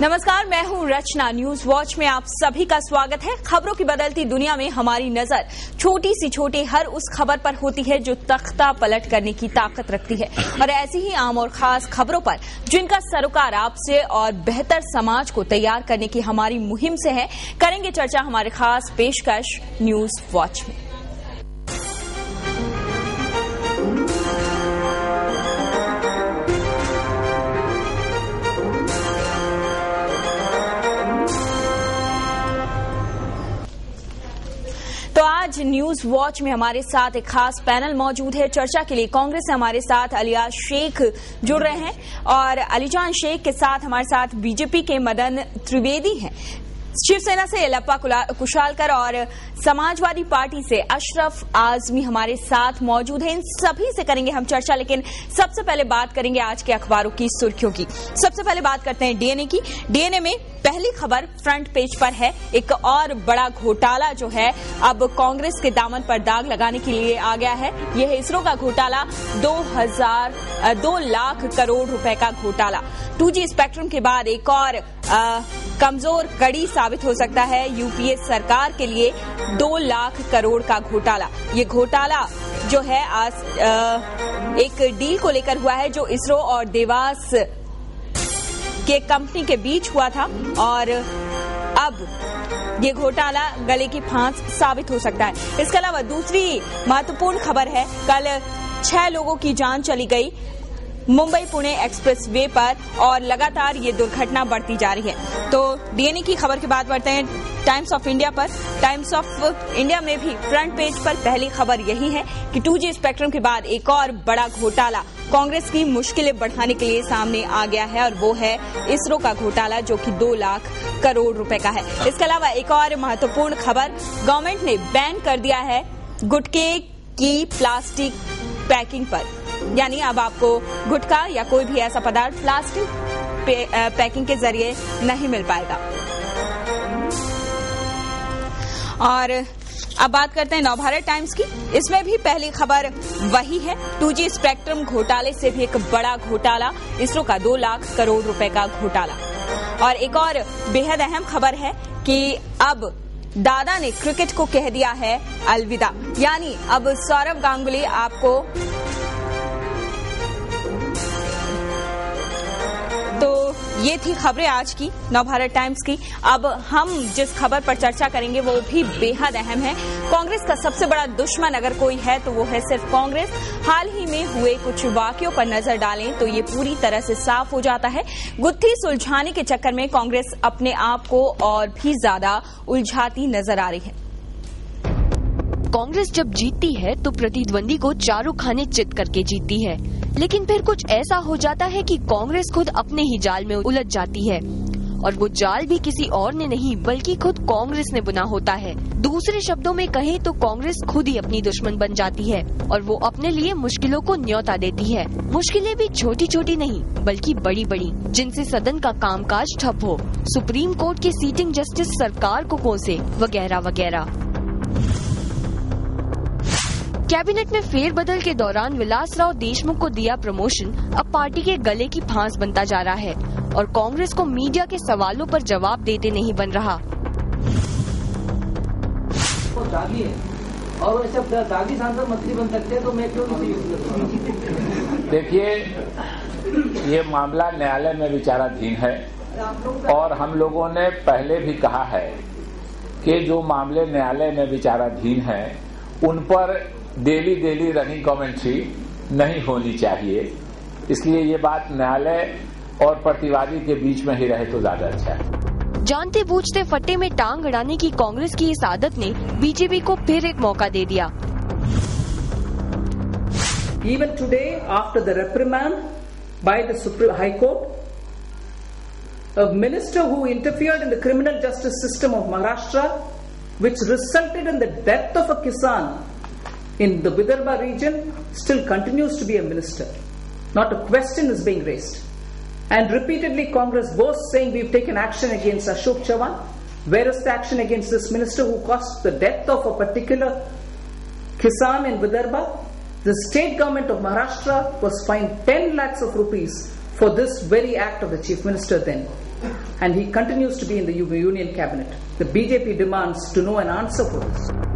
नमस्कार, मैं हूँ रचना न्यूज़ वॉच में आप सभी का स्वागत है। खबरों की बदलती दुनिया में हमारी नज़र छोटी सी छोटी हर उस खबर पर होती है जो तख्ता पलट करने की ताकत रखती है। और ऐसी ही आम और खास खबरों पर, जिनका सरोकार आपसे और बेहतर समाज को तैयार करने की हमारी मुहिम से है, करेंगे चर्चा हमारे खास पेशकश न्यूज़ वॉच में। आज न्यूज़ वॉच में हमारे साथ एक खास पैनल मौजूद है। चर्चा के लिए कांग्रेस से हमारे साथ अलिया शेख जुड़ रहे हैं और अलीजान शेख के साथ हमारे साथ बीजेपी के मदन त्रिवेदी हैं। शिवसेना से लप्पा कुशालकर और समाजवादी पार्टी से अशरफ आजमी हमारे साथ मौजूद हैं। इन सभी से करेंगे हम चर्चा, लेकिन सबसे पहले बात करेंगे आज के अखबारों की सुर्खियों की। सबसे पहले बात करते हैं डीएनए की। डीएनए में पहली खबर फ्रंट पेज पर है। एक और बड़ा घोटाला जो है अब कांग्रेस के दामन पर दाग लगाने के लिए आ गया है। यह इसरो का घोटाला दो हज़ार दो लाख करोड़ रुपए का घोटाला। टू जी स्पेक्ट्रम के बाद एक और आ, कमज़ोर कड़ी साबित हो सकता है। यूपीए सरकार के लिए दो लाख करोड़ का घोटाला। ये घोटाला जो है आज एक डील को लेकर हुआ है जो इसरो और देवास के कंपनी के बीच हुआ था और अब ये घोटाला गले की फांस साबित हो सकता है। इसके अलावा दूसरी महत्वपूर्ण खबर है, कल छह लोगों की जान चली गई। मुंबई पुणे एक्सप्रेस वे पर और लगातार ये दुर्घटना बढ़ती जा रही है। तो डीएनए की खबर के बाद बढ़ते हैं। टाइम्स ऑफ़ इंडिया पर, टाइम्स ऑफ़ इंडिया में भी फ्रंट पेज पर पहली खबर यही है कि 2G स्पेक्ट्रम के बाद एक और बड़ा घोटाला कांग्रेस की मुश्किलें बढ़ाने के लिए सामने आ गया है और वो है इसरो का घोटाला, जो कि दो लाख करोड़ रुपए का है। इसके अलावा एक और महत्वपूर्ण खबर, गवर्नमेंट ने बैन कर दिया है गुटके की प्लास्टिक पैकिंग पर। यानी अब आपको गुटखा या कोई भी ऐसा पदार्थ प्लास्टिक पैकिंग के ज़रिए नहीं मिल पाएगा। और अब बात करते हैं नवभारत टाइम्स की। इसमें भी पहली खबर वही है। 2G स्पेक्ट्रम घोटाले से भी एक बड़ा घोटाला, इसरो का दो लाख करोड़ रुपए का घोटाला। और एक और बेहद अहम खबर है कि अब दादा ने क्रिकेट को कह दिया है अलविदा। यानी अब सौरभ गांगुली आपको ये थी खबरें आज की, नवभारत टाइम्स की। अब हम जिस खबर पर चर्चा करेंगे, वो भी बेहद अहम है। कांग्रेस का सबसे बड़ा दुश्मन अगर कोई है तो वो है सिर्फ़ कांग्रेस। हाल ही में हुए कुछ वाक्यों पर नज़र डालें तो ये पूरी तरह से साफ़ हो जाता है। गुत्थी सुलझाने के चक्कर में कांग्रेस अपने आप को और भी ज़्यादा उलझाती नज़र आ रही है। कांग्रेस जब जीतती है तो प्रतिद्वंदी को चारों खाने चित करके जीतती है। लेकिन फिर कुछ ऐसा हो जाता है कि कांग्रेस खुद अपने ही जाल में उलझ जाती है। और वो जाल भी किसी और ने नहीं, बल्कि खुद कांग्रेस ने बुना होता है। दूसरे शब्दों में कहें तो कांग्रेस खुद ही अपनी दुश्मन बन जाती है और वो अपने लिए मुश्किलों को न्योता देती है। मुश्किलें भी छोटी छोटी नहीं, बल्कि बड़ी बड़ी जिनसे सदन का कामकाज ठप हो। सुप्रीम कोर्ट के सीटिंग जस्टिस सरकार को कोसे वगैरह वगैरह कैबिनेट में फेरबदल के दौरान विलासराव देशमुख को दिया प्रमोशन अब पार्टी के गले की फांस बनता जा रहा है और कांग्रेस को मीडिया के सवालों पर जवाब देते नहीं बन रहा। है। और वैसे दागी सांसद मंत्री बन सकते हैं तो मैं क्यों देखिए ये मामला न्यायालय में विचाराधीन है और हम लोगों ने पहले भी कहा है कि जो मामले न्यायालय में विचाराधीन है उन पर डेली डेली रनिंग कमेंट्री नहीं होनी चाहिए। इसलिए ये बात न्यायालय और प्रतिवादी के बीच में ही रहे तो ज़्यादा अच्छा है। जानते बूझते फट्टे में टांग अड़ाने की कांग्रेस की इस आदत ने बीजेपी को फिर एक मौका दे दिया। Even today after the reprimand by the supreme high court minister who interfere in the criminal justice system of Maharashtra which resulted in the death of a kisan in the Vidarbha region still continues to be a minister. Not a question is being raised. And repeatedly, Congress boasts saying we've taken action against Ashok Chavan. Where is the action against this minister who caused the death of a particular Kisan in Vidarbha? The state government of Maharashtra was fined 10 lakhs of rupees for this very act of the chief minister then. and he continues to be in the union cabinet. The BJP demands to know an answer for this.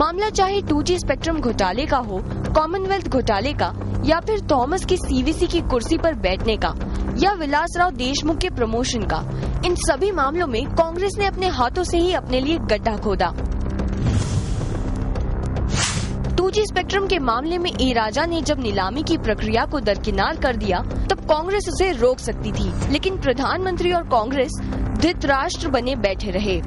मामला चाहे to spectrum घोटाले का हो Commonwealth घोटाले का, या फिर Thomas की सीवीसी की कुर्सी पर बैठने का, या विलास राव देशमुख के प्रमोशन का, इन सभी मामलों में कांग्रेस ने अपने हाथों से ही अपने लिए गड्ढा खोदा। टू स्पेक्ट्रम के मामले में ए राजा ने जब नीलामी की प्रक्रिया को दरकिनार कर दिया, तब कांग्रेस उसे रोक सकती थी, लेकिन प्रधानमंत्री और कांग्रेस धृतराष्ट्र बने बैठे रहे।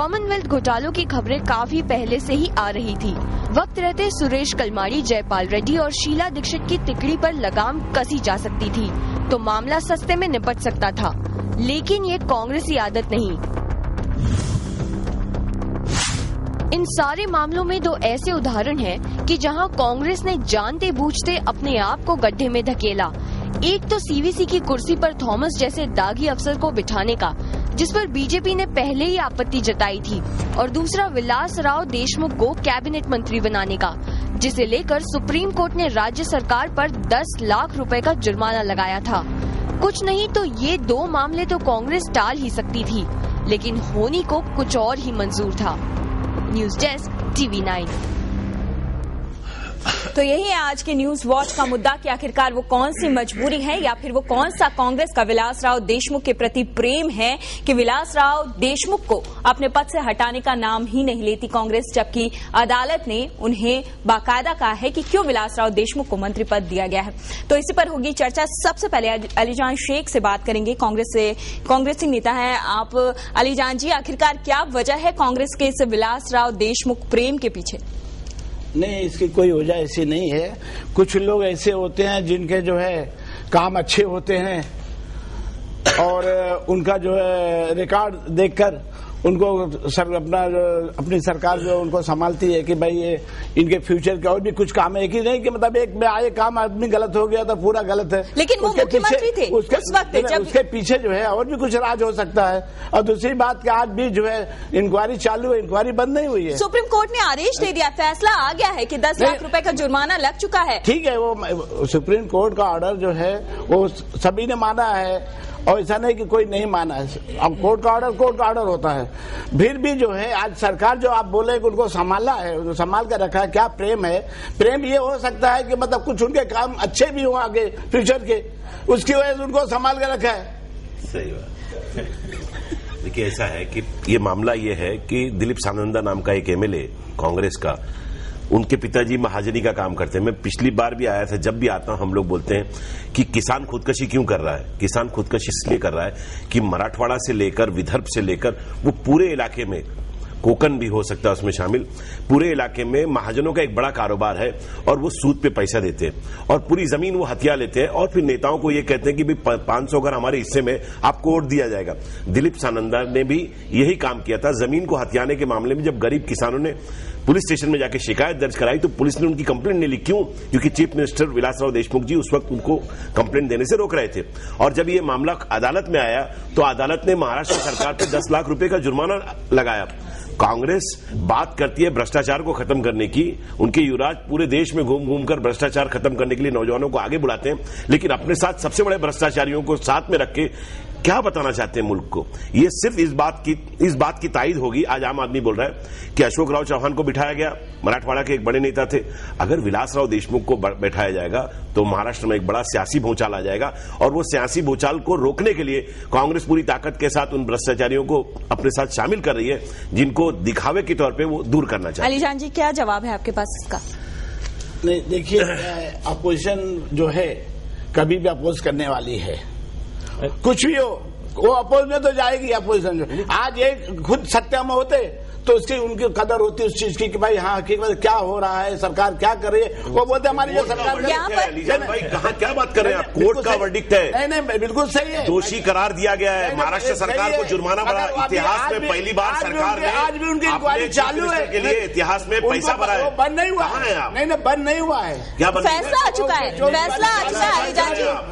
कॉमनवेल्थ घोटालों की खबरें काफ़ी पहले से ही आ रही थी। वक्त रहते सुरेश कलमाड़ी, जयपाल रेड्डी और शीला दीक्षित की तिकड़ी पर लगाम कसी जा सकती थी तो मामला सस्ते में निपट सकता था, लेकिन ये कांग्रेसी आदत नहीं। इन सारे मामलों में दो ऐसे उदाहरण हैं कि जहाँ कांग्रेस ने जानते बूझते अपने आप को गड्ढे में धकेला। एक तो सीवीसी की कुर्सी पर थॉमस जैसे दागी अफसर को बिठाने का जिस पर बीजेपी ने पहले ही आपत्ति जताई थी और दूसरा विलास राव देशमुख को कैबिनेट मंत्री बनाने का, जिसे लेकर सुप्रीम कोर्ट ने राज्य सरकार पर 10 लाख रुपए का जुर्माना लगाया था। कुछ नहीं तो ये दो मामले तो कांग्रेस टाल ही सकती थी, लेकिन होनी को कुछ और ही मंजूर था। News desk, TV nine. तो यही है आज के न्यूज़ वॉच का मुद्दा कि आखिरकार वो कौन सी मजबूरी है या फिर वो कौन सा कांग्रेस का विलास राव देशमुख के प्रति प्रेम है कि विलास राव देशमुख को अपने पद से हटाने का नाम ही नहीं लेती कांग्रेस, जबकि अदालत ने उन्हें बाकायदा कहा है कि क्यों विलास राव देशमुख को मंत्री पद दिया गया है। तो इसी पर होगी चर्चा। सबसे पहले अलीजान शेख से बात करेंगे। कांग्रेस से, कांग्रेसी नेता है आप। अलीजान जी, आखिरकार क्या वजह है कांग्रेस के इस विलास राव देशमुख प्रेम के पीछे? नहीं, इसकी कोई वजह ऐसी नहीं है। कुछ लोग ऐसे होते हैं जिनके जो है काम अच्छे होते हैं और उनका जो है रिकॉर्ड देखकर उनको सर अपना अपनी सरकार जो उनको संभालती है कि भाई ये इनके फ्यूचर के और भी कुछ काम है। कि नहीं कि मतलब एक में आए काम आदमी गलत हो गया तो पूरा गलत है। लेकिन वो मुख्यमंत्री थे उसके, उस वक्त जब... उसके पीछे जो है और भी कुछ राज हो सकता है। और दूसरी बात की आज भी जो है इंक्वायरी चालू है इंक्वायरी बंद नहीं हुई है। सुप्रीम कोर्ट ने आदेश दे दिया। फैसला आ गया है की दस लाख रुपये का जुर्माना लग चुका है। ठीक है वो सुप्रीम कोर्ट का ऑर्डर जो है वो सभी ने माना है। और ऐसा नहीं कि कोई नहीं माना है। अब कोर्ट का ऑर्डर कोर्ट का ऑर्डर होता है। फिर भी जो है, आज सरकार जो आप बोले कि उनको संभाला है संभाल कर रखा है, क्या प्रेम है? प्रेम ये हो सकता है कि मतलब कुछ उनके काम अच्छे भी हो आगे फ्यूचर के। उसकी वजह से उनको संभाल कर रखा है। सही बात। देखिए, ऐसा है कि ये मामला ये है कि दिलीप सानंदा नाम का एक एमएलए कांग्रेस का उनके पिताजी महाजनी का काम करते हैं। मैं पिछली बार भी आया था, जब भी आता हूँ, हम लोग बोलते हैं कि किसान खुदकशी क्यों कर रहा है? किसान खुदकशी इसलिए कर रहा है कि मराठवाड़ा से लेकर, विदर्भ से लेकर, वो पूरे इलाके में कोकन भी हो सकता है उसमें शामिल, पूरे इलाके में महाजनों का एक बड़ा कारोबार है और वो सूद पे पैसा देते हैं और पूरी ज़मीन वो हथिया लेते हैं और फिर नेताओं को ये कहते हैं कि भाई पाँच सौ अगर हमारे हिस्से में आपको वोट दिया जाएगा। दिलीप सानंदा ने भी यही काम किया था, ज़मीन को हथियाने के मामले में जब गरीब किसानों ने पुलिस स्टेशन में जाकर शिकायत दर्ज कराई तो पुलिस ने उनकी कंप्लेंट नहीं ली क्यों? क्योंकि चीफ मिनिस्टर विलासराव देशमुख जी उस वक्त उनको कंप्लेंट देने से रोक रहे थे। और जब ये मामला अदालत में आया तो अदालत ने महाराष्ट्र सरकार पर दस लाख रुपए का जुर्माना लगाया। कांग्रेस बात करती है भ्रष्टाचार को खत्म करने की। उनके युवराज पूरे देश में घूम घूम कर भ्रष्टाचार खत्म करने के लिए नौजवानों को आगे बुलाते हैं। लेकिन अपने साथ सबसे बड़े भ्रष्टाचारियों को साथ में रख के क्या बताना चाहते हैं मुल्क को? ये सिर्फ़ इस बात की इस बात की तायद होगी। आज आम आदमी बोल रहा है कि अशोक राव चौहान को बिठाया गया। मराठवाड़ा के एक बड़े नेता थे। अगर विलास राव देशमुख को बैठाया जाएगा तो महाराष्ट्र में एक बड़ा सियासी भूचाल आ जाएगा। और वो सियासी भूचाल को रोकने के लिए कांग्रेस पूरी ताकत के साथ उन भ्रष्टाचारियों को अपने साथ शामिल कर रही है जिनको दिखावे के तौर पर वो दूर करना चाहिए अलीजान जी क्या जवाब है आपके पास इसका? नहीं देखिए अपोजिशन जो है कभी भी अपोज करने वाली है। कुछ भी हो, वो अपोज में तो जाएगी अपोजिशन में आज ये खुद सत्ता में होते तो उसकी उनकी कदर होती है उस चीज़ की कि भाई हाँ हकीकत क्या हो रहा है सरकार क्या कर रही है? वो बोलते हमारी जो सरकार कहा क्या बात कर रहे हैं आप? कोर्ट का वर्डिक्ट है। नहीं नहीं बिल्कुल सही है। दोषी करार दिया गया है। महाराष्ट्र सरकार को जुर्माना बढ़ा इतिहास में पहली बार सरकार ने आज भी उनकी इंक्वायरी चालू है। के लिए इतिहास में पैसा भरा है। बंद नहीं हुआ है नहीं नहीं बंद नहीं हुआ है। क्या फैसला आ चुका है। फैसला आ चुका है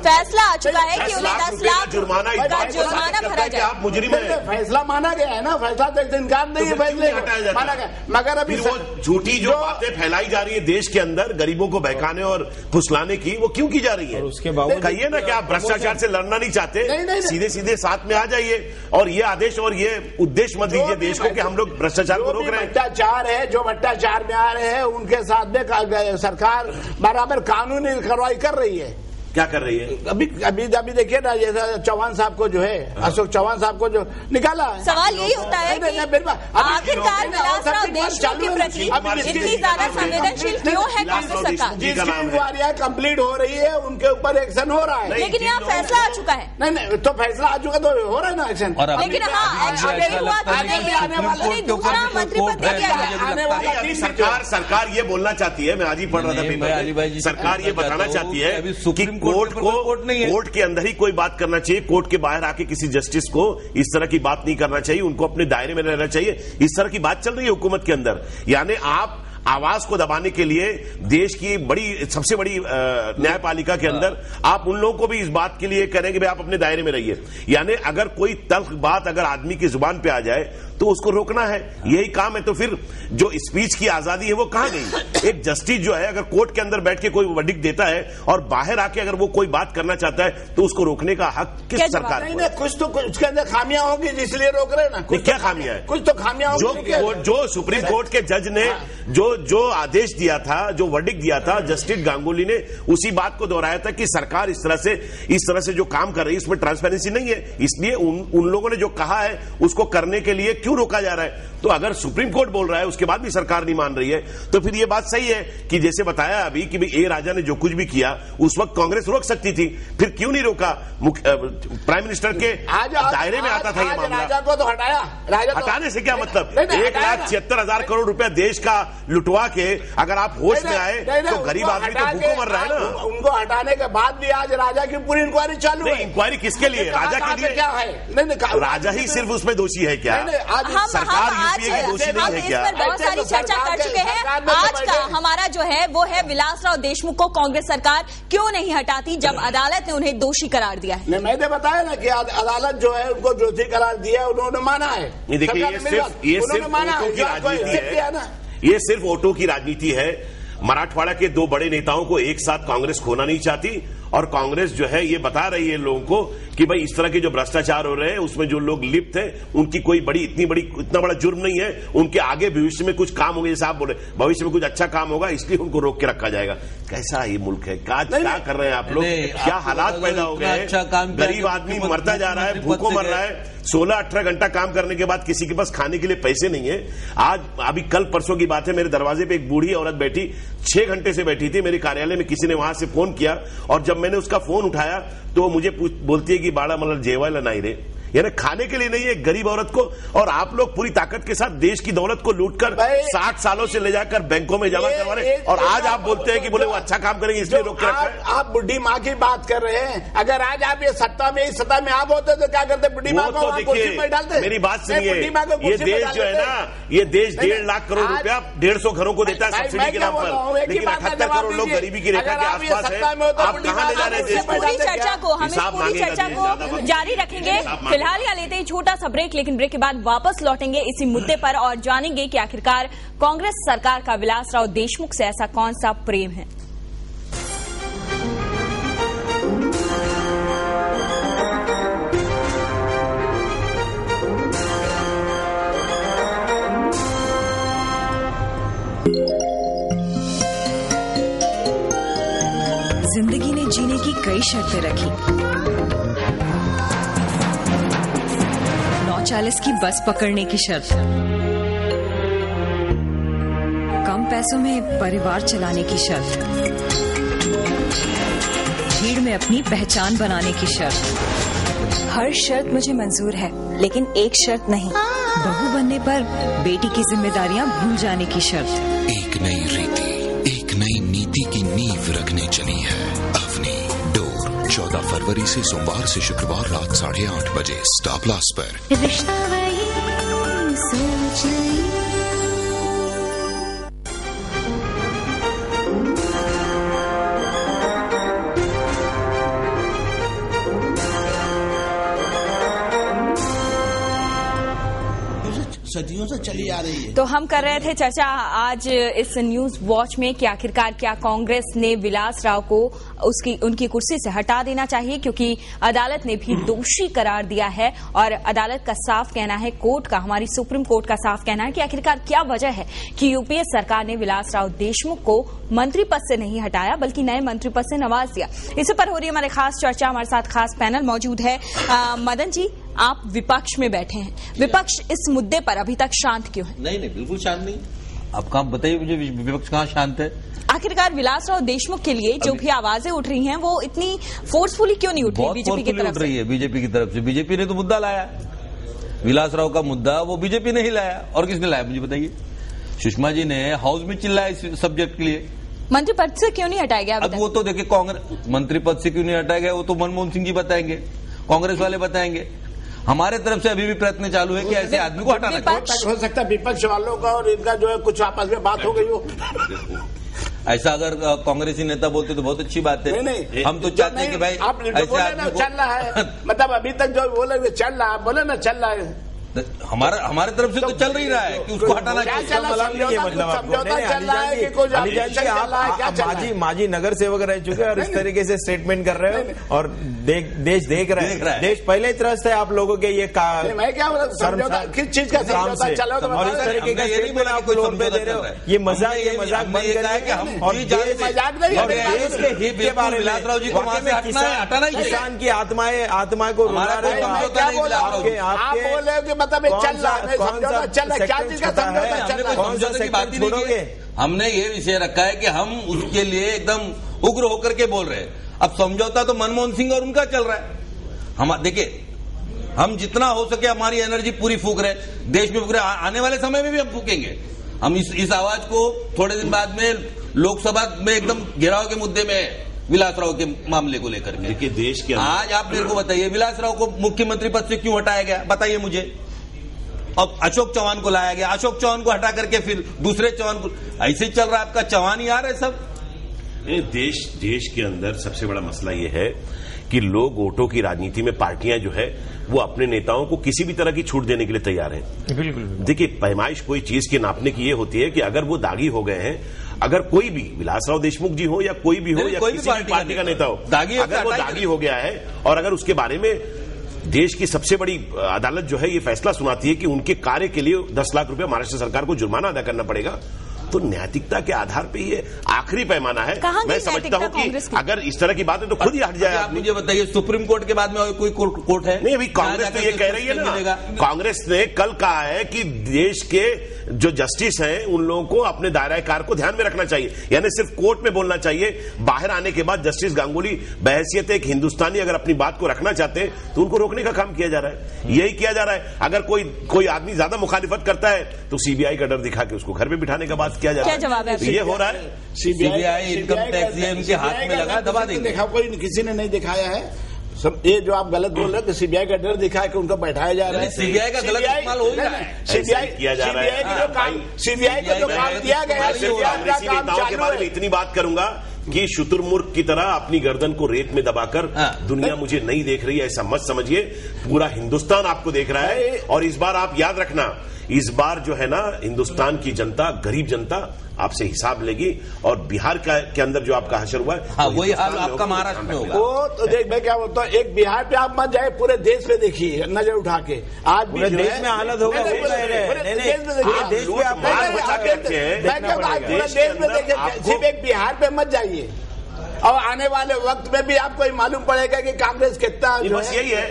फैसला आ चुका है कि उन्हें दस लाख जुर्माना जुर्माना भरा जाए। आप मुजरिम फैसला माना गया है ना। फैसला तो इनकार नहीं है हटाया जाता है? मगर अभी वो झूठी जो बातें फैलाई जा रही है देश के अंदर गरीबों को बहकाने और फुसलाने की वो क्यों की जा रही है उसके बावजूद कहिए ना कि आप भ्रष्टाचार से लड़ना नहीं चाहते। सीधे सीधे साथ में आ जाइए और ये आदेश और ये उद्देश्य मत दीजिए देश को कि हम लोग भ्रष्टाचार को रोक रहे हैं भ्रष्टाचार है जो भ्रष्टाचार में आ रहे हैं उनके साथ में सरकार बराबर कानूनी कार्रवाई कर रही है क्या कर रही है? अभी अभी अभी देखिए ना जैसा चौहान साहब को जो है अशोक चौहान साहब को जो निकाला सवाल यही होता है है। है है कंप्लीट हो रही है उनके ऊपर एक्शन हो रहा है। लेकिन यहाँ फैसला आ चुका है। नहीं नहीं तो फैसला आ चुका तो हो रहा है ना एक्शन लेकिन हाँ लगता है दिन सरकार सरकार ये बोलना चाहती है मैं आज ही पढ़ रहा था सरकार ये बताना चाहती है अभी कि कोर्ट कोर्ट को कोर्ट नहीं है। कोर्ट के अंदर ही कोई बात करना चाहिए। कोर्ट के बाहर आके किसी जस्टिस को इस तरह की बात नहीं करना चाहिए। उनको अपने दायरे में रहना चाहिए। इस तरह की बात चल रही है हुकूमत के अंदर। यानी आप आवाज़ को दबाने के लिए देश की बड़ी सबसे बड़ी न्यायपालिका के अंदर आप उन लोगों को भी इस बात के लिए करें कि भाई आप अपने दायरे में रहिए। यानी अगर कोई तल्ख बात अगर आदमी की ज़ुबान पे आ जाए तो उसको रोकना है। यही काम है। तो फिर जो स्पीच की आज़ादी है वो कहाँ गई? एक जस्टिस जो है अगर कोर्ट के अंदर बैठ के कोई वर्डिक देता है और बाहर आके अगर वो कोई बात करना चाहता है तो उसको रोकने का हक किस सरकार नहीं नहीं है? कुछ तो उसके अंदर खामियाँ होगी इसलिए रोक रहे हैं ना। कुछ क्या खामियाँ है? कुछ तो खामियाँ जो जो सुप्रीम कोर्ट के जज ने जो जो आदेश दिया था जो वर्डिक दिया था जस्टिस गांगुली ने उसी बात को दोहराया था कि सरकार इस तरह से इस तरह से जो काम कर रही है इसमें ट्रांसपेरेंसी नहीं है। इसलिए उन उन लोगों ने जो कहा है उसको करने के लिए क्यों रोका जा रहा है? तो अगर सुप्रीम कोर्ट बोल रहा है उसके बाद भी सरकार नहीं मान रही है। तो फिर ये बात सही है कि जैसे बताया अभी कि ए राजा ने जो कुछ भी किया उस वक्त कांग्रेस रोक सकती थी। फिर क्यों नहीं रोका? प्राइम मिनिस्टर के दायरे में आता था ये मामला। राजा को तो हटाया हटाने से क्या मतलब? एक लाख छिहत्तर हज़ार करोड़ रुपया देश का लुटवा के अगर आप होश में आए तो गरीब आदमी तो भूखों मर रहा है ना। उनको हटाने के बाद भी आज राजा की पूरी इंक्वायरी चालू है। इंक्वायरी किसके लिए? राजा के लिए। क्या है? नहीं नहीं राजा ही सिर्फ़ उसमें दोषी है क्या? नहीं, नहीं, आज सरकार यूपीए की दोषी नहीं है क्या? बहुत सारी तो चर्चा कर चुके हैं। आज का हमारा जो है वो है विलासराव देशमुख को कांग्रेस सरकार क्यों नहीं हटाती जब अदालत ने उन्हें दोषी करार दिया है? नहीं मैंने बताया ना कि अदालत जो है उनको दोषी करार दिया उन्होंने माना है। देखिए ये सिर्फ़ ये उन्होंने सिर्फ़ माना वोटों की राजनीति एक्सेप्ट ना है ये सिर्फ़ वोटों की राजनीति है। मराठवाड़ा के दो बड़े नेताओं को एक साथ कांग्रेस खोना नहीं चाहती। और कांग्रेस जो है ये बता रही है लोगों को कि भाई इस तरह के जो भ्रष्टाचार हो रहे हैं उसमें जो लोग लिप्त हैं उनकी कोई बड़ी इतनी बड़ी इतना बड़ा जुर्म नहीं है। उनके आगे भविष्य में कुछ काम होंगे जैसे आप बोले भविष्य में कुछ अच्छा काम होगा इसलिए उनको रोक के रखा जाएगा। कैसा ये मुल्क है? क्या क्या कर रहे हैं आप लोग? क्या हालात पैदा हो गए अच्छा गरीब आदमी मरता जा रहा है भूखों मर रहा है। सोलह अठारह घंटा काम करने के बाद किसी के पास खाने के लिए पैसे नहीं है। आज अभी कल परसों की बात है मेरे दरवाजे पे एक बूढ़ी औरत बैठी छह घंटे से बैठी थी, मेरे कार्यालय में किसी ने वहाँ से फ़ोन किया और जब मैंने उसका फ़ोन उठाया तो मुझे बोलती है कि बाड़ा मतलब जेवाला नहीं रे। यानी खाने के लिए नहीं है गरीब औरत को और आप लोग पूरी ताकत के साथ देश की दौलत को लूटकर भाई- साठ सालों से ले जाकर बैंकों में जमा करवा रहे और आज आप बोलते हैं कि बोले वो अच्छा काम करेंगे इसलिए रोक के रखा आप, आप बुढ़ी माँ की बात कर रहे हैं अगर आज आप ये सत्ता में इस सत्ता में आप होते तो क्या करते? बुढ़ी माँ को तो देखिए मेरी बात नहीं, माँ को सुनिए ये देश जो है ना ये देश डेढ़ लाख करोड़ रूपया डेढ़ सौ घरों को देता है सब्सिडी के नाम पर। लेकिन अठहत्तर करोड़ लोग गरीबी की रेखा के आसपास है। सत्ता में हो तो आप कहाँ ले जा रहे हैं पर चर्चा को हम पूरी चर्चा को जारी रखेंगे। फ़िलहाल यहाँ लेते हैं छोटा सा ब्रेक, लेकिन ब्रेक के बाद वापस लौटेंगे इसी मुद्दे पर और जानेंगे कि आखिरकार कांग्रेस सरकार का विलासराव देशमुख से ऐसा कौन सा प्रेम है। ज़िंदगी ने जीने की कई शर्तें रखी। नौ चालीस की बस पकड़ने की शर्त। कम पैसों में परिवार चलाने की शर्त। भीड़ में अपनी पहचान बनाने की शर्त। हर शर्त मुझे मंजूर है, लेकिन एक शर्त नहीं। बहू बनने पर बेटी की जिम्मेदारियाँ भूल जाने की शर्त। एक नई रीति, एक नई नीति की नींव रखने चली है। 14 फरवरी से सोमवार से शुक्रवार रात साढ़े आठ बजे स्टार प्लस पर। रिश्ता वही, सोच नहीं। सदियों से चली आ रही है। तो हम कर रहे थे चर्चा आज इस न्यूज़ वॉच में कि आखिरकार क्या कांग्रेस ने विलास राव को उसकी उनकी कुर्सी से हटा देना चाहिए क्योंकि अदालत ने भी दोषी करार दिया है और अदालत का साफ़ कहना है कोर्ट का हमारी सुप्रीम कोर्ट का साफ़ कहना है कि आखिरकार क्या वजह है कि यूपीए सरकार ने विलास राव देशमुख को मंत्री पद से नहीं हटाया बल्कि नए मंत्री पद से नवाज़ दिया। इस पर हो रही हमारे खास चर्चा हमारे साथ खास पैनल मौजूद है। आ, मदन जी आप विपक्ष में बैठे हैं। विपक्ष इस मुद्दे पर अभी तक शांत क्यों है? नहीं नहीं बिल्कुल शांत नहीं। अब कहा बताइए मुझे विपक्ष कहाँ शांत है? आखिरकार विलासराव देशमुख के लिए जो भी आवाज़ें उठ रही हैं वो इतनी फोर्सफुली क्यों नहीं उठ रही बीजेपी की तरफ़ उठ रही है बीजेपी की तरफ़ से। बीजेपी ने तो मुद्दा लाया। विलास राव का मुद्दा वो बीजेपी ने ही लाया। और किसने लाया मुझे बताइए। सुषमा जी ने हाउस में चिल्लाया इस सब्जेक्ट के लिए। मंत्री पद से क्यों नहीं हटाया गया अब वो तो देखिए कांग्रेस मंत्री पद से क्यों नहीं हटाया गया वो तो मनमोहन सिंह जी बताएँगे। कांग्रेस वाले बताएँगे। हमारे तरफ़ से अभी भी प्रयत्न चालू है कि ऐसे आदमी को हटाना चाहिए हो सकता है विपक्ष वालों का और इनका जो है कुछ आपस में बात हो गई हो। ऐसा अगर कांग्रेसी नेता बोलते तो बहुत अच्छी बात है। नहीं नहीं हम तो चाहते हैं कि भाई आप ऐसे बोले ना चल रहा है। मतलब अभी तक जो बोले चल रहा है। बोले ना चल रहा है। हमारा हमारे तरफ़ से तो चल रही रहा है कि उसको हटाना क्या चाहिए। चल रहा है? मतलब माजी माजी नगर सेवक रह चुके हैं और इस तरीके से स्टेटमेंट कर रहे हो और देख देश देख रहे हैं। देश पहले ही त्रस्त है आप लोगों के ये किस चीज़ का काम से। तो और इस तरीके का ये नहीं स्टेटमेंट बोला आप पे दे रहे हो। ये मज़ाक ये मज़ाक हमने बंद ये है कि हम और देश- मज़ाक नहीं और देश के हित के बारे में विलासराव जी को वाकई वहाँ से हटना है, किसान- हटाना ही किसान की आत्माएँ आत्मा को रुला हमारा रहे कोई हो आप। हूँ बोल? रहे हो कि। ये कौन चल रहा है समझौता चल रहा है क्या चीज़ का समझौता हमने चल रहा है। कौन समझौते की बात नहीं छोड़ोगे? की हमने ये विषय रखा है कि हम उसके लिए एकदम उग्र होकर के बोल रहे हैं। अब समझौता तो मनमोहन सिंह और उनका चल रहा है। हम देखिए हम जितना हो सके हमारी एनर्जी पूरी फूक रहे देश में फूक रहे आने वाले समय में भी हम फूकेंगे। हम इस इस आवाज़ को थोड़े दिन बाद में लोकसभा में एकदम घेराव के मुद्दे में विलास राव के मामले को लेकर के। देश के आज आप मेरे को बताइए विलास राव को मुख्यमंत्री पद से क्यों हटाया गया? बताइए मुझे। अब अशोक चौहान को लाया गया। अशोक चौहान को हटा करके फिर दूसरे चौहान को ऐसे चल रहा है आपका। चौहान ही आ रहे सब देश देश के अंदर सबसे बड़ा मसला यह है कि लोग वोटों की राजनीति में पार्टियाँ जो है वो अपने नेताओं को किसी भी तरह की छूट देने के लिए तैयार हैं। बिल्कुल देखिए पैमाइश कोई चीज़ के नापने की ये होती है कि अगर वो दागी हो गए हैं अगर कोई भी विलासराव देशमुख जी हो या कोई भी हो या कोई भी किसी भी पार्टी का पार्टी का नेता हो। हो दागी अगर वो दागी हो गया है और अगर उसके बारे में देश की सबसे बड़ी अदालत जो है ये फैसला सुनाती है कि उनके कार्य के लिए दस लाख रुपया महाराष्ट्र सरकार को जुर्माना अदा करना पड़ेगा। तो नैतिकता के आधार पे ये आखिरी पैमाना है। मैं समझता हूँ कि अगर इस तरह की बात है तो खुद ही हट जाए आप मुझे बताइए सुप्रीम कोर्ट के बाद में और कोई कोर्ट कोर्ट है? नहीं अभी कांग्रेस तो ये कह रही है ना। कांग्रेस ने कल कहा है कि देश के जो जस्टिस हैं उन लोगों को अपने दायरा कार को ध्यान में रखना चाहिए। यानी सिर्फ़ कोर्ट में बोलना चाहिए। बाहर आने के बाद जस्टिस गांगुली बहसियत एक हिंदुस्तानी अगर अपनी बात को रखना चाहते हैं तो उनको रोकने का काम किया जा रहा है। यही किया जा रहा है। अगर कोई कोई आदमी ज़्यादा मुखालिफत करता है तो सीबीआई का डर दिखा के उसको घर में बिठाने का बात किया जा रहा है। तो ये हो रहा है। सीबीआई इनकम टैक्स ये हाथ में लगा, दबा देंगे। देखा कोई किसी ने नहीं दिखाया है। सब ये जो आप गलत बोल रहे हो कि सीबीआई का डर दिखा है कि उनको बैठाया जा रहा है सीबीआई का गलत इस्तेमाल हो ही रहा है। सीबीआई किया जा रहा है। सीबीआई का जो काम सीबीआई का जो काम दिया गया है सीबीआई का कांग्रेसी काम नेताओं के बारे में इतनी बात करूँगा कि शुतुरमुर्ग की तरह अपनी गर्दन को रेत में दबाकर हाँ। दुनिया मुझे नहीं देख रही है ऐसा मत समझिए पूरा हिंदुस्तान आपको देख रहा है और इस बार आप याद रखना इस बार जो है ना हिंदुस्तान की जनता गरीब जनता आपसे हिसाब लेगी और बिहार का के अंदर जो आपका हशर हुआ है हाँ वो वही हाल आपका महाराष्ट्र में होगा। वो तो देख मैं क्या बोलता हूँ एक बिहार पे आप मत जाए पूरे देश पे देखिए नज़र उठा के। आज भी देश में हालत होगा, देश में आप मैं। पूरे देश में देखिए सिर्फ़ एक बिहार पे मत जाइए। और आने वाले वक्त में भी आपको ये मालूम पड़ेगा कि कांग्रेस कितना बस यही है।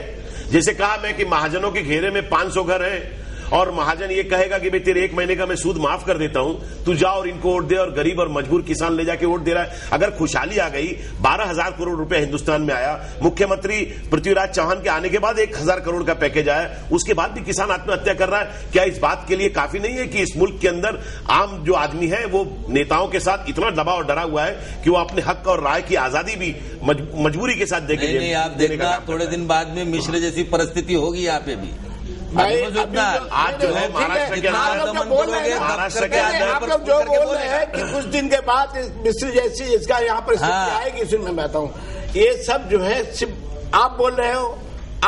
जैसे कहा मैं कि महाजनों के घेरे में 500 घर हैं और महाजन ये कहेगा कि भाई तेरे एक महीने का मैं सूद माफ़ कर देता हूँ। तू जा और इनको वोट दे और गरीब और मजबूर किसान ले जाके वोट दे रहा है। अगर खुशहाली आ गई बारह हज़ार करोड़ रुपए हिंदुस्तान में आया। मुख्यमंत्री पृथ्वीराज चौहान के आने के बाद एक हज़ार करोड़ का पैकेज आया। उसके बाद भी किसान आत्महत्या कर रहा है। क्या इस बात के लिए काफ़ी नहीं है कि इस मुल्क के अंदर आम जो आदमी है वो नेताओं के साथ इतना दबा और डरा हुआ है कि वो अपने हक और राय की आज़ादी भी मजबूरी के साथ नहीं आप देखना थोड़े दिन बाद में मिश्र जैसी परिस्थिति होगी यहाँ पे भी। आप जो- है महाराष्ट्र के आप लोग जो हैं? महाराष्ट्र के आप लोग जो बोल रहे हैं कि कुछ दिन के बाद मिश्र जैसी इसका यहाँ पर हाँ। आएगी सुन मैं बताऊँ। ये सब जो है सिर्फ़ आप बोल रहे हो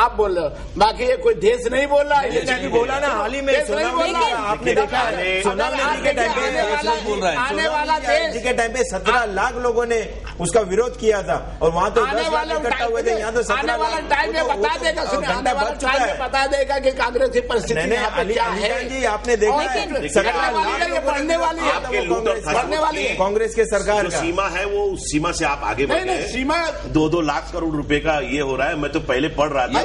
आप बोल रहे हो। बाकी ये कोई देश नहीं बोल रहा है नहीं बोला ना हाल ही में देश नहीं सोनाम बोल रहा। आपने देखा है सोनाम नदी के टाइम देखिए, आने वाला पे बोल रहा है। आने वाला देश। के टाइम पे सत्रह लाख लोगों ने उसका विरोध किया था और वहाँ तो आने वाला इकट्ठा हुए थे यहाँ तो आने वाला टाइम में तो- बता देगा सुनिए आने वाला चुका टाइम में है बता देगा कि कांग्रेस की परिस्थिति क्या है। जी, आपने देखा है। है, बढ़ने वाली है। बढ़ने वाली है। कांग्रेस के सरकार का। सीमा है वो उस सीमा से आप आगे बढ़ सीमा दो दो लाख करोड़ रुपए का ये हो रहा है मैं तो पहले पढ़ रहा था।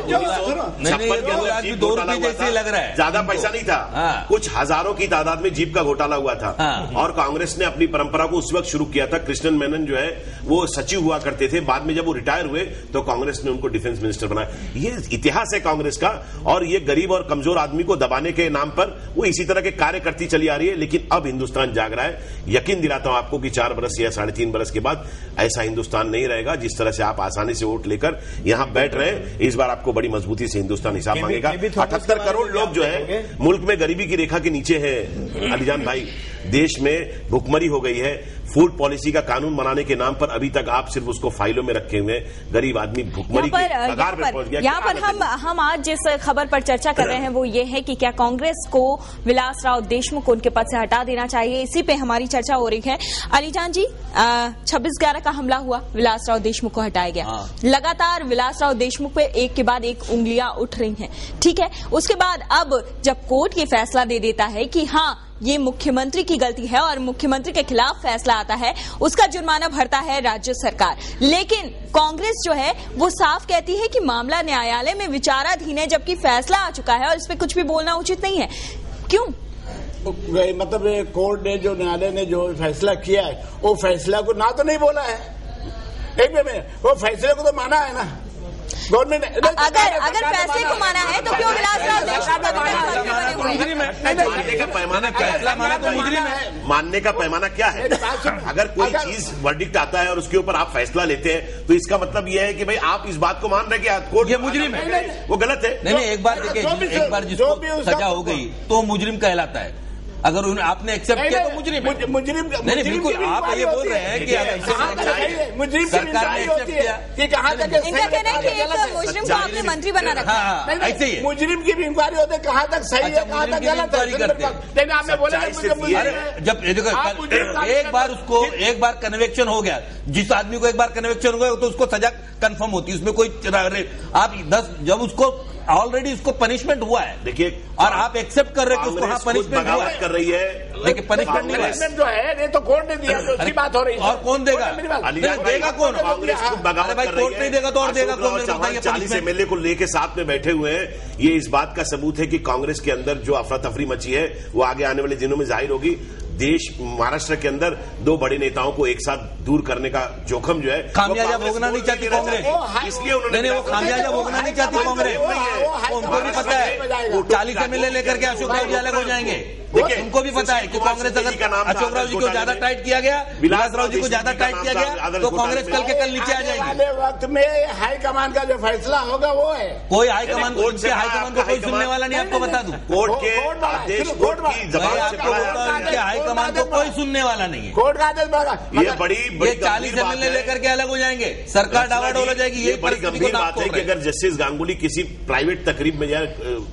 दो रुपए जैसे लग रहा है। ज़्यादा पैसा नहीं था। हाँ। कुछ हज़ारों की तादाद में जीप का घोटाला हुआ था। हाँ। और कांग्रेस ने अपनी परंपरा को उस वक्त शुरू किया था। कृष्णन मेनन जो है वो सचिव हुआ करते थे। बाद में जब वो रिटायर हुए तो कांग्रेस ने उनको डिफेंस मिनिस्टर बनाया। ये इतिहास है कांग्रेस का। और ये गरीब और कमज़ोर आदमी को दबाने के नाम पर वो इसी तरह के कार्य करती चली आ रही है। लेकिन अब हिंदुस्तान जाग रहा है। यकीन दिलाता हूँ आपको कि चार बरस या साढ़े तीन बरस के बाद ऐसा हिंदुस्तान नहीं रहेगा जिस तरह से आप आसानी से वोट लेकर यहाँ बैठ रहे हैं। इस बार आपको बड़ी मजबूती से हिंदुस्तान हिसाब मांगेगा। अठहत्तर करोड़ लोग जो है। मुल्क में गरीबी की रेखा के नीचे है अलीजान भाई। देश में भुखमरी हो गई है। फ़ूड पॉलिसी का कानून बनाने के नाम पर अभी तक आप सिर्फ़ उसको फाइलों में रखे हुए हैं। गरीब आदमी भुखमरी यहाँ पर कगार यहाँ पहुँच पर गया। यहाँ पर हम हम आज जिस खबर पर चर्चा कर रहे हैं वो ये है कि क्या कांग्रेस को विलासराव देशमुख को उनके पद से हटा देना चाहिए? इसी पे हमारी चर्चा हो रही है। अलीजान जी छब्बीस ग्यारह का हमला हुआ। विलासराव देशमुख को हटाया गया। हाँ। लगातार विलासराव देशमुख पे एक के बाद एक उंगलियाँ उठ रही हैं। ठीक है? उसके बाद अब जब कोर्ट ये फैसला दे देता है कि हाँ ये मुख्यमंत्री की गलती है और मुख्यमंत्री के खिलाफ फैसला आता है। उसका जुर्माना भरता है राज्य सरकार। लेकिन कांग्रेस जो है, वो साफ़ कहती है कि मामला न्यायालय में विचाराधीन है, जबकि फैसला आ चुका है और इस पे कुछ भी बोलना उचित नहीं है। क्यों? मतलब कोर्ट ने जो, न्यायालय ने जो फैसला किया है, वो फैसला को ना तो नहीं बोला है। एक वो फैसले को तो माना है ना। गवर्नमेंट अगर अगर सरकार ने फैसले को माना है। तो क्यों मानने का पैमाना क्या है? तो मुजरिम मानने का पैमाना क्या है। अगर कोई चीज़ वर्डिक्ट आता है और उसके ऊपर आप फैसला लेते हैं तो इसका मतलब यह है कि भाई आप इस बात को मान रहे हैं कि कोर्ट ये मुजरिम है। वो गलत है। नहीं नहीं एक बार देखिए एक बार जिसको सजा हो गई तो मुजरिम कहलाता है। अगर उन्हें आपने एक्सेप्ट किया तो मुजरिम है मुजरिम नहीं नहीं बिल्कुल आप ये बोल रहे हैं। कि है? मुजरिम सरकार ने एक्सेप्ट किया। कि कहाँ तक इनका कहना है कि गलत। एक मुजरिम को आपने मंत्री बना रखा है। ऐसे ही मुजरिम की भी इंक्वायरी होती है कहाँ तक सही अच्छा, है कहाँ तक गलत है? हैं। आपने बोला। जब देखो एक बार उसको एक बार कन्वेक्शन हो गया जिस आदमी को एक बार कन्वेक्शन हो गया तो उसको सजा कंफर्म होती है। उसमें कोई आप दस जब उसको ऑलरेडी उसको पनिशमेंट हुआ है। देखिए और आप एक्सेप्ट कर रहे हो कि उसको हाँ पनिशमेंट हुआ है। कर रही है। लेकिन पनिशमेंट नहीं है। पनिशमेंट जो है ये तो कोर्ट ने दिया तो उसकी बात हो रही है। और कौन देगा? देगा कौन? अरे भाई, कोर्ट नहीं देगा तो और देगा कौन? बताइए चालीस एमएलए को लेके साथ में बैठे हुए हैं। ये इस बात का सबूत है कि कांग्रेस के अंदर जो अफरा तफरी मची है वो आगे आने वाले दिनों में ज़ाहिर होगी। देश महाराष्ट्र के अंदर दो बड़े नेताओं को एक साथ दूर करने का जोखम जो है खामियाजा भोगना नहीं चाहती कांग्रेस। इसलिए उन्होंने नहीं नहीं वो खामियाजा भोगना नहीं चाहती कांग्रेस। उनको भी पता है चालीस एमएलए लेकर के अशोक अलग हो जाएँगे। देखिए, उनको भी पता है कि कांग्रेस अगर नाम अशोक राव जी को ज़्यादा टाइट किया गया विलास राव जी को ज़्यादा टाइट किया गया तो कांग्रेस कल के कल नीचे आ जाएगी। वक्त में हाईकमान का जो फैसला होगा वो है। कोई हाईकमान कोर्ट से उनके हाईकमान को कोई सुनने वाला नहीं आपको बता दूँ। कोर्ट के आदेश कोर्ट आपको हूँ। है हाईकमान को कोई सुनने वाला नहीं है। कोर्ट का आदेश बड़ा ये बड़ी बड़ी ये चालीस एमएलए लेकर के अलग हो जाएँगे। सरकार डावाडोल हो जाएगी ये बड़ी गंभीर बात है कि अगर जस्टिस गांगुली किसी प्राइवेट तकरीब में या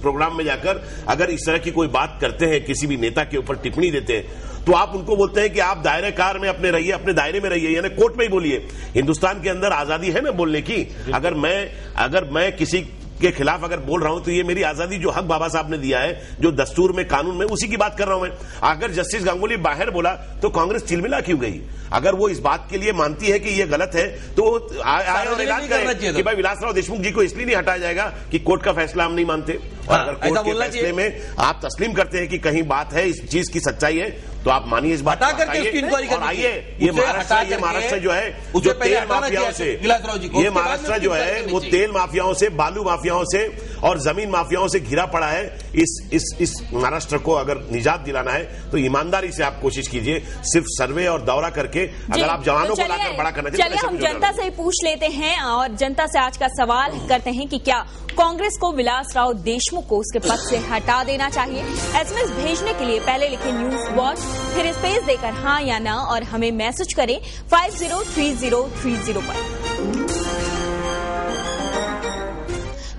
प्रोग्राम में जाकर अगर इस तरह की कोई बात करते हैं किसी भी नेता के ऊपर टिप्पणी देते हैं। तो आप उनको बोलते हैं कि आप दायरे कार में अपने रहिए अपने दायरे में रहिए यानी कोर्ट में ही बोलिए। हिंदुस्तान के अंदर आज़ादी है ना बोलने की? अगर मैं अगर मैं किसी के खिलाफ अगर बोल रहा हूँ तो ये मेरी आज़ादी जो हक बाबा साहब ने दिया है जो दस्तूर में कानून में उसी की बात कर रहा हूँ मैं। अगर जस्टिस गांगुली बाहर बोला तो कांग्रेस चिलमिला क्यों गई? अगर वो इस बात के लिए मानती है कि ये गलत है तो आए और ऐलान करे कि भाई विलासराव देशमुख जी को इसलिए नहीं हटाया जाएगा कि कोर्ट का फैसला हम नहीं मानते। और हाँ, अगर कोर्ट के फैसले में आप तस्लीम करते हैं कि कहीं बात है इस चीज़ की सच्चाई है तो आप मानिए इस बात हटा करके उसकी इंक्वायरी और करनी आइए ये महाराष्ट्र ये महाराष्ट्र जो है जो तेल माफियाओं से विलासराव जी को। ये महाराष्ट्र जो है वो तेल माफियाओं से बालू माफियाओं से और ज़मीन माफियाओं से घिरा पड़ा है। इस इस इस महाराष्ट्र को अगर निजात दिलाना है तो ईमानदारी से आप कोशिश कीजिए सिर्फ़ सर्वे और दौरा करके अगर आप जवानों तो को लाकर बड़ा करना चाहिए तो चलिए ऐसा हम जनता से पूछ लेते हैं और जनता से आज का सवाल करते हैं कि क्या कांग्रेस को विलास राव देशमुख को उसके पद से हटा देना चाहिए। एसएमएस भेजने के लिए पहले लिखे न्यूज़ वॉच, फिर स्पेस देकर हाँ या ना और हमें मैसेज करें five zero three zero three zero पर।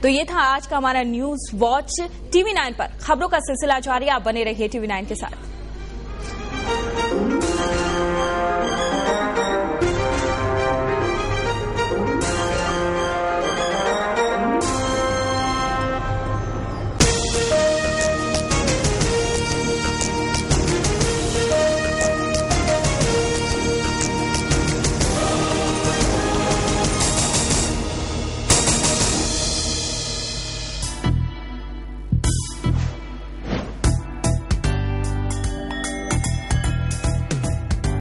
तो ये था आज का हमारा न्यूज़ वॉच, टीवी नाइन पर। खबरों का सिलसिला जारी, आप बने रहिए टीवी नाइन के साथ।